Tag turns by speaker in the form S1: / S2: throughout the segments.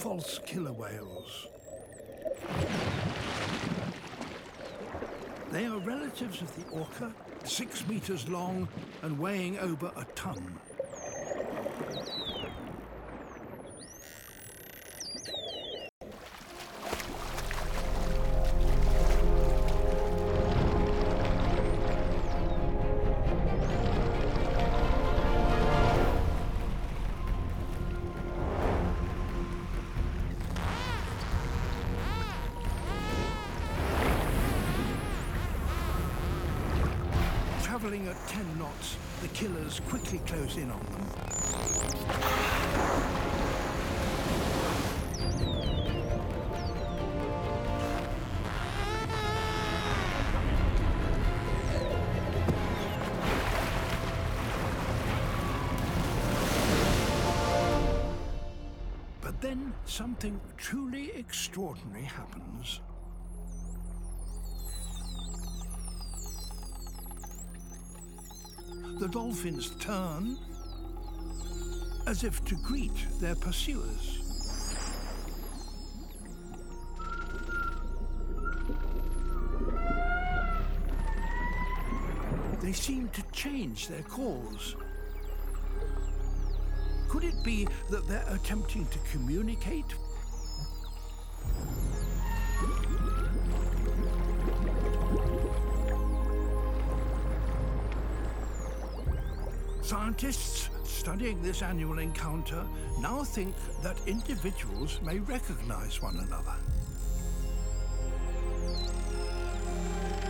S1: false killer whales. They are relatives of the orca, six meters long and weighing over a ton. Travelling at 10 knots, the killers quickly close in on them. But then something truly extraordinary happens. The dolphins turn as if to greet their pursuers. They seem to change their calls. Could it be that they're attempting to communicate Scientists studying this annual encounter now think that individuals may recognize one another.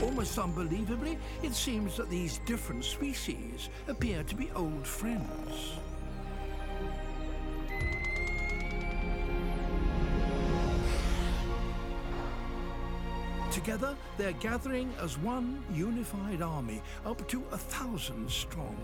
S1: Almost unbelievably, it seems that these different species appear to be old friends. Together, they're gathering as one unified army, up to a thousand strong.